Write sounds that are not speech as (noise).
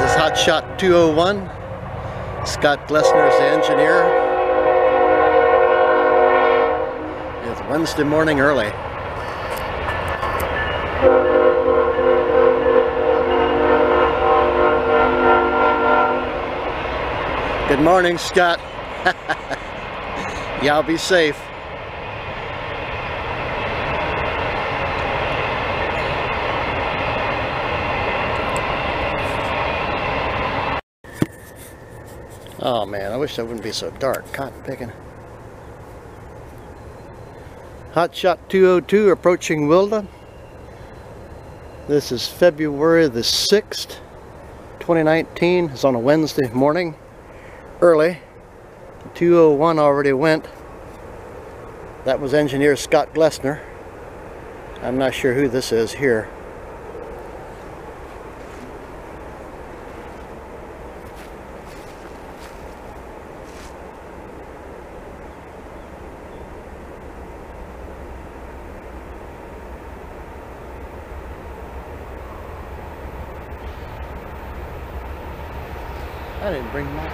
is Hotshot 201. Scott Glessner's the engineer. It's Wednesday morning early. Good morning, Scott. (laughs) Y'all be safe. Oh man, I wish that wouldn't be so dark. Cotton picking. Hot Shot 202 approaching Wilda. This is February the 6th, 2019. It's on a Wednesday morning, early. 201 already went. That was engineer Scott Glessner. I'm not sure who this is here. I didn't bring my